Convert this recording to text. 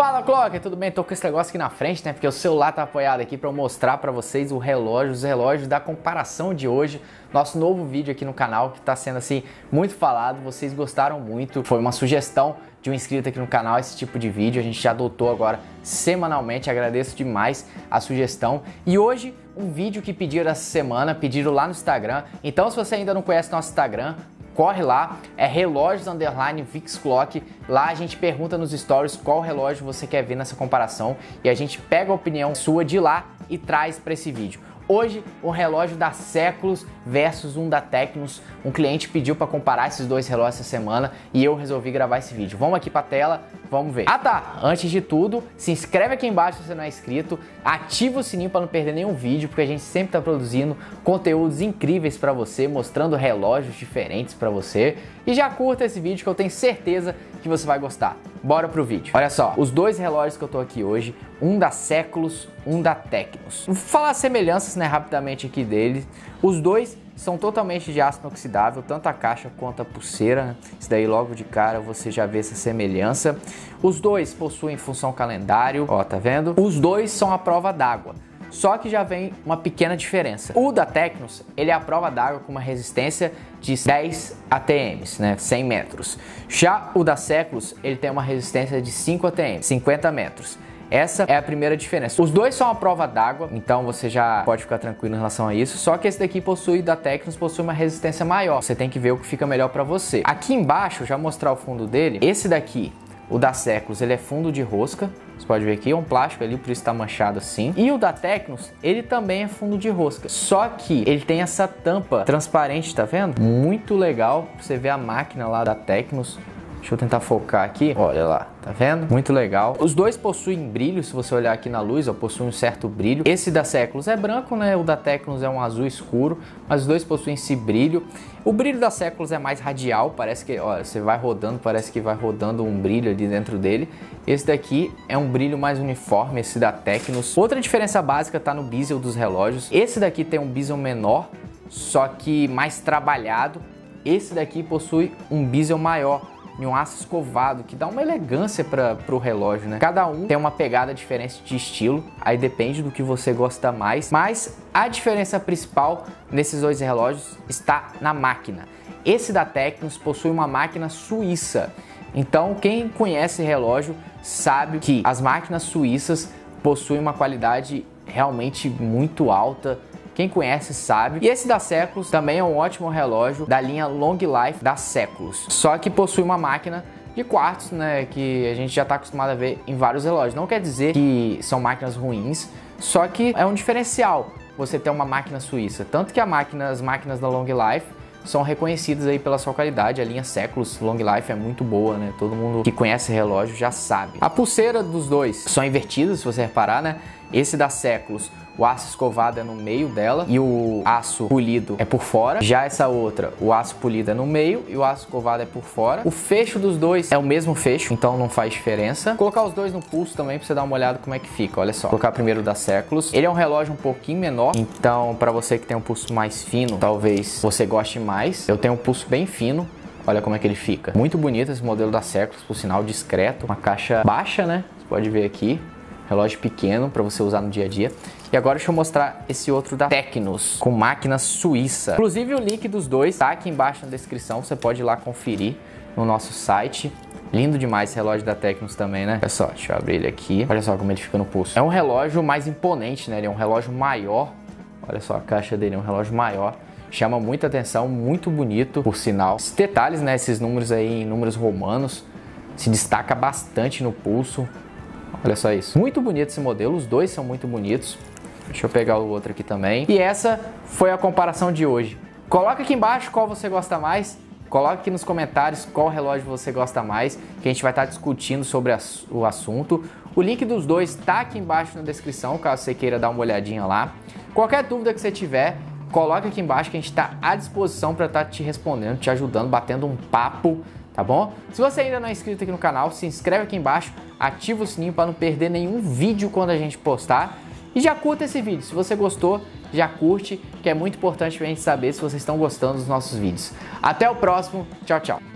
Fala Clocker, tudo bem? Tô com esse negócio aqui na frente, né? Porque o celular tá apoiado aqui para eu mostrar para vocês o relógio, os relógios da comparação de hoje. Nosso novo vídeo aqui no canal que tá sendo assim muito falado, vocês gostaram muito. Foi uma sugestão de um inscrito aqui no canal esse tipo de vídeo. A gente já adotou agora semanalmente. Agradeço demais a sugestão. E hoje um vídeo que pediram essa semana, pediram lá no Instagram. Então, se você ainda não conhece nosso Instagram, corre lá, é relógios underline Vix Clock. Lá a gente pergunta nos stories qual relógio você quer ver nessa comparação e a gente pega a opinião sua de lá e traz para esse vídeo. Hoje, um relógio da Séculos versus um da Tecnos. Um cliente pediu para comparar esses dois relógios essa semana e eu resolvi gravar esse vídeo. Vamos aqui para a tela, vamos ver. Ah tá, antes de tudo, se inscreve aqui embaixo se você não é inscrito, ativa o sininho para não perder nenhum vídeo, porque a gente sempre está produzindo conteúdos incríveis para você, mostrando relógios diferentes para você. E já curta esse vídeo que eu tenho certeza que você vai gostar. Bora pro vídeo. Olha só, os dois relógios que eu tô aqui hoje, um da Séculos, um da Tecnos. Vou falar as semelhanças, né, rapidamente aqui deles. Os dois são totalmente de aço inoxidável, tanto a caixa quanto a pulseira. Né? Isso daí logo de cara você já vê essa semelhança. Os dois possuem função calendário, ó, tá vendo? Os dois são a prova d'água. Só que já vem uma pequena diferença. O da Tecnos, ele é a prova d'água com uma resistência de 10 ATMs, né, 100 metros. Já o da Séculos, ele tem uma resistência de 5 ATMs, 50 metros. Essa é a primeira diferença. Os dois são a prova d'água, então você já pode ficar tranquilo em relação a isso. Só que esse daqui possui da Tecnos possui uma resistência maior. Você tem que ver o que fica melhor para você. Aqui embaixo, já mostrar o fundo dele. Esse daqui o da Séculos, ele é fundo de rosca. Você pode ver aqui, é um plástico ali, por isso está manchado assim. E o da Tecnos, ele também é fundo de rosca. Só que ele tem essa tampa transparente, tá vendo? Muito legal. Você vê a máquina lá da Tecnos. Deixa eu tentar focar aqui. Olha lá, tá vendo? Muito legal. Os dois possuem brilho, se você olhar aqui na luz, ó, possuem um certo brilho. Esse da Séculos é branco, né? O da Tecnos é um azul escuro, mas os dois possuem esse brilho. O brilho da Séculos é mais radial, parece que, olha, você vai rodando, parece que vai rodando um brilho ali dentro dele. Esse daqui é um brilho mais uniforme, esse da Tecnos. Outra diferença básica tá no bezel dos relógios. Esse daqui tem um bezel menor, só que mais trabalhado. Esse daqui possui um bezel maior em um aço escovado, que dá uma elegância para o relógio, né? Cada um tem uma pegada diferente de estilo, aí depende do que você gosta mais, mas a diferença principal nesses dois relógios está na máquina. Esse da Tecnos possui uma máquina suíça, então quem conhece relógio sabe que as máquinas suíças possuem uma qualidade realmente muito alta quem conhece sabe. E esse da Séculos também é um ótimo relógio da linha Long Life da Séculos. Só que possui uma máquina de quartos, né, que a gente já está acostumado a ver em vários relógios. Não quer dizer que são máquinas ruins, só que é um diferencial você ter uma máquina suíça. Tanto que máquina, as máquinas da Long Life são reconhecidas aí pela sua qualidade. A linha Séculos Long Life é muito boa, né? Todo mundo que conhece relógio já sabe. A pulseira dos dois são invertidas, se você reparar, né? Esse da Séculos o aço escovado é no meio dela e o aço polido é por fora. Já essa outra, o aço polido é no meio e o aço escovado é por fora. O fecho dos dois é o mesmo fecho, então não faz diferença. Colocar os dois no pulso também para você dar uma olhada como é que fica. Olha só. Colocar primeiro da Séculos. Ele é um relógio um pouquinho menor, então para você que tem um pulso mais fino, talvez você goste mais. Eu tenho um pulso bem fino, Olha como é que ele fica. Muito bonito esse modelo da Séculos, por sinal discreto. Uma caixa baixa, né? Você pode ver aqui relógio pequeno para você usar no dia a dia. E agora deixa eu mostrar esse outro da Tecnos, com máquina suíça. Inclusive o link dos dois tá aqui embaixo na descrição, você pode ir lá conferir no nosso site. Lindo demais esse relógio da Tecnos também, né? Olha só, deixa eu abrir ele aqui. Olha só como ele fica no pulso. É um relógio mais imponente, né? Ele é um relógio maior. Olha só a caixa dele, é um relógio maior. Chama muita atenção, muito bonito, por sinal. Esses detalhes, né? Esses números aí, números romanos, se destaca bastante no pulso. Olha só isso. Muito bonito esse modelo, os dois são muito bonitos. Deixa eu pegar o outro aqui também. E essa foi a comparação de hoje. Coloca aqui embaixo qual você gosta mais. Coloca aqui nos comentários qual relógio você gosta mais, que a gente vai estar discutindo sobre o assunto. O link dos dois está aqui embaixo na descrição, caso você queira dar uma olhadinha lá. Qualquer dúvida que você tiver, coloca aqui embaixo que a gente está à disposição para estar te respondendo, te ajudando, batendo um papo tá bom? Se você ainda não é inscrito aqui no canal, se inscreve aqui embaixo, ativa o sininho para não perder nenhum vídeo quando a gente postar. E já curta esse vídeo, se você gostou, já curte, que é muito importante para a gente saber se vocês estão gostando dos nossos vídeos. Até o próximo, tchau, tchau!